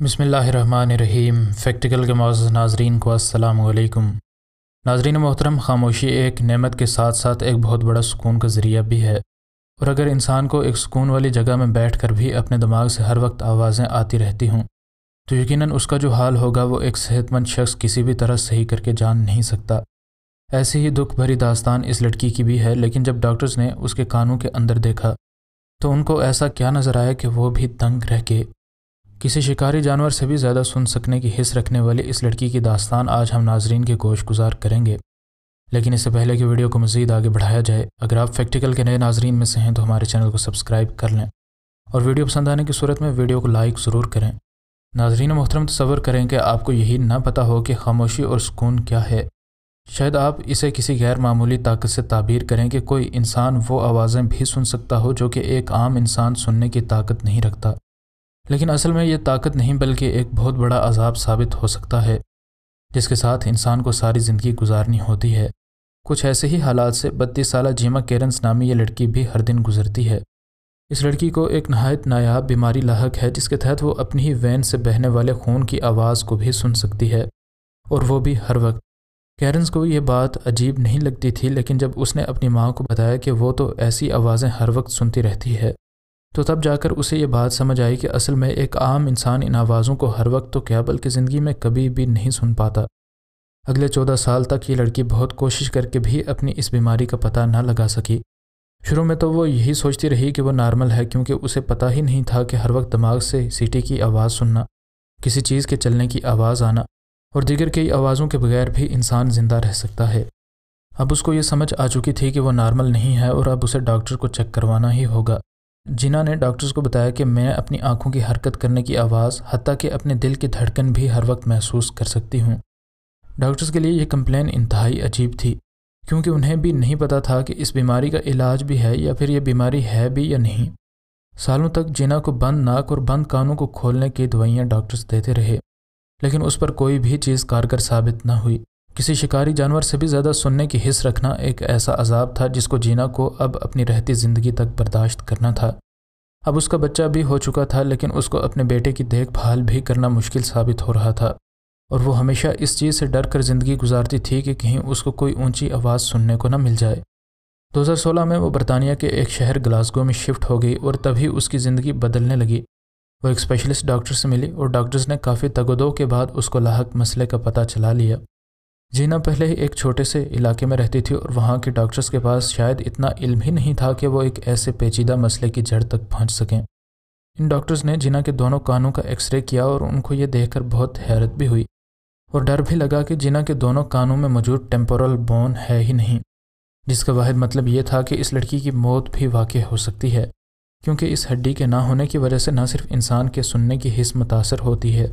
बसमीम फैक्टिकल के मौज़ नाजरीन को असलकुम नाजरीन मोहतरम, खामोशी एक नेमत के साथ साथ एक बहुत बड़ा सुकून का ज़रिया भी है। और अगर इंसान को एक सुकून वाली जगह में बैठ कर भी अपने दिमाग से हर वक्त आवाज़ें आती रहती हों तो यकीनन उसका जो हाल होगा वो एक सेहतमंद शख्स किसी भी तरह सही करके जान नहीं सकता। ऐसी ही दुख भरी दास्तान इस लड़की की भी है, लेकिन जब डॉक्टर्स ने उसके कानों के अंदर देखा तो उनको ऐसा क्या नज़र आया कि वो भी तंग रह के किसी शिकारी जानवर से भी ज़्यादा सुन सकने की हिस्स रखने वाली इस लड़की की दास्तान आज हम नाजरीन के गोश गुजार करेंगे। लेकिन इससे पहले कि वीडियो को मज़ीद आगे बढ़ाया जाए, अगर आप फैक्टिकल के नए नाजरीन में से हैं तो हमारे चैनल को सब्सक्राइब कर लें। और वीडियो पसंद आने की सूरत में वीडियो को लाइक ज़रूर करें। नाजरीन मोहतरम तस्वर करें कि आपको यही ना पता हो कि खामोशी और सुकून क्या है। शायद आप इसे किसी गैर मामूली ताकत से ताबीर करें कि कोई इंसान वो आवाज़ें भी सुन सकता हो जो कि एक आम इंसान सुनने की ताकत नहीं रखता। लेकिन असल में ये ताकत नहीं, बल्कि एक बहुत बड़ा अजाब साबित हो सकता है, जिसके साथ इंसान को सारी ज़िंदगी गुजारनी होती है। कुछ ऐसे ही हालात से बत्तीस साल जीमा केरन्स नामी ये लड़की भी हर दिन गुजरती है। इस लड़की को एक नहायत नायाब बीमारी लाक है, जिसके तहत वो अपनी ही वैन से बहने वाले खून की आवाज़ को भी सुन सकती है, और वो भी हर वक्त। कैरन्स को ये बात अजीब नहीं लगती थी, लेकिन जब उसने अपनी माँ को बताया कि वो तो ऐसी आवाज़ें हर वक्त सुनती रहती है तो तब जाकर उसे ये बात समझ आई कि असल में एक आम इंसान इन आवाज़ों को हर वक्त तो क्या बल्कि ज़िंदगी में कभी भी नहीं सुन पाता। अगले चौदह साल तक ये लड़की बहुत कोशिश करके भी अपनी इस बीमारी का पता ना लगा सकी। शुरू में तो वो यही सोचती रही कि वो नॉर्मल है क्योंकि उसे पता ही नहीं था कि हर वक्त दिमाग से सीटी की आवाज़ सुनना, किसी चीज़ के चलने की आवाज़ आना और दीगर कई आवाज़ों के बगैर भी इंसान ज़िंदा रह सकता है। अब उसको ये समझ आ चुकी थी कि वो नॉर्मल नहीं है और अब उसे डॉक्टर को चेक करवाना ही होगा। जिना ने डॉक्टर्स को बताया कि मैं अपनी आँखों की हरकत करने की आवाज़ हती कि अपने दिल की धड़कन भी हर वक्त महसूस कर सकती हूँ। डॉक्टर्स के लिए यह कंप्लेन इंतहाई अजीब थी, क्योंकि उन्हें भी नहीं पता था कि इस बीमारी का इलाज भी है या फिर यह बीमारी है भी या नहीं। सालों तक जिना को बंद नाक और बंद कानों को खोलने की दवाइयाँ डॉक्टर्स देते रहे, लेकिन उस पर कोई भी चीज़ कारगर साबित न हुई। किसी शिकारी जानवर से भी ज़्यादा सुनने की हिस्स रखना एक ऐसा अजाब था जिसको जीना को अब अपनी रहती ज़िंदगी तक बर्दाश्त करना था। अब उसका बच्चा भी हो चुका था, लेकिन उसको अपने बेटे की देखभाल भी करना मुश्किल साबित हो रहा था। और वो हमेशा इस चीज़ से डर कर ज़िंदगी गुजारती थी कि कहीं उसको कोई ऊँची आवाज़ सुनने को ना मिल जाए। 2016 में वो बरतानिया के एक शहर ग्लासगो में शिफ्ट हो गई और तभी उसकी ज़िंदगी बदलने लगी। वो एक स्पेशलिस्ट डॉक्टर से मिली और डॉक्टर्स ने काफ़ी तगदो के बाद उसको लाक मसले का पता चला लिया। जीना पहले ही एक छोटे से इलाके में रहती थी और वहाँ के डॉक्टर्स के पास शायद इतना इल्म ही नहीं था कि वो एक ऐसे पेचीदा मसले की जड़ तक पहुँच सकें। इन डॉक्टर्स ने जीना के दोनों कानों का एक्सरे किया और उनको ये देखकर बहुत हैरत भी हुई और डर भी लगा कि जीना के दोनों कानों में मौजूद टेम्पोरल बोन है ही नहीं, जिसका वाहिद मतलब ये था कि इस लड़की की मौत भी वाक़ हो सकती है, क्योंकि इस हड्डी के ना होने की वजह से न सिर्फ़ इंसान के सुनने की हिस्स मुतासर होती है,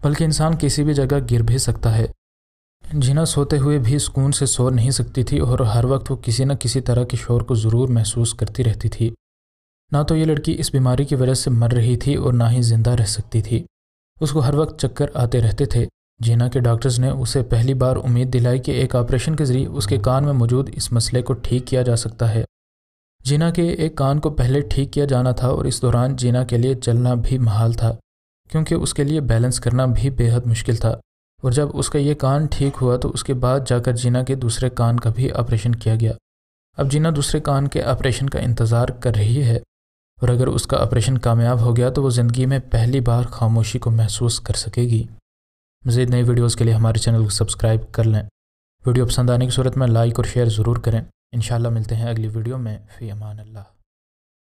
बल्कि इंसान किसी भी जगह गिर भी सकता है। जीना सोते हुए भी सुकून से सो नहीं सकती थी और हर वक्त वो किसी न किसी तरह के शोर को ज़रूर महसूस करती रहती थी। ना तो ये लड़की इस बीमारी की वजह से मर रही थी और ना ही ज़िंदा रह सकती थी। उसको हर वक्त चक्कर आते रहते थे। जीना के डॉक्टर्स ने उसे पहली बार उम्मीद दिलाई कि एक ऑपरेशन के ज़रिए उसके कान में मौजूद इस मसले को ठीक किया जा सकता है। जीना के एक कान को पहले ठीक किया जाना था और इस दौरान जीना के लिए चलना भी महाल था, क्योंकि उसके लिए बैलेंस करना भी बेहद मुश्किल था। और जब उसका ये कान ठीक हुआ तो उसके बाद जाकर जीना के दूसरे कान का भी ऑपरेशन किया गया। अब जीना दूसरे कान के ऑपरेशन का इंतज़ार कर रही है और अगर उसका ऑपरेशन कामयाब हो गया तो वो ज़िंदगी में पहली बार खामोशी को महसूस कर सकेगी। मज़ीद नई वीडियोज़ के लिए हमारे चैनल को सब्सक्राइब कर लें। वीडियो पसंद आने की सूरत में लाइक और शेयर ज़रूर करें। इन मिलते हैं अगली वीडियो में। फ़ी अमान अल्लाह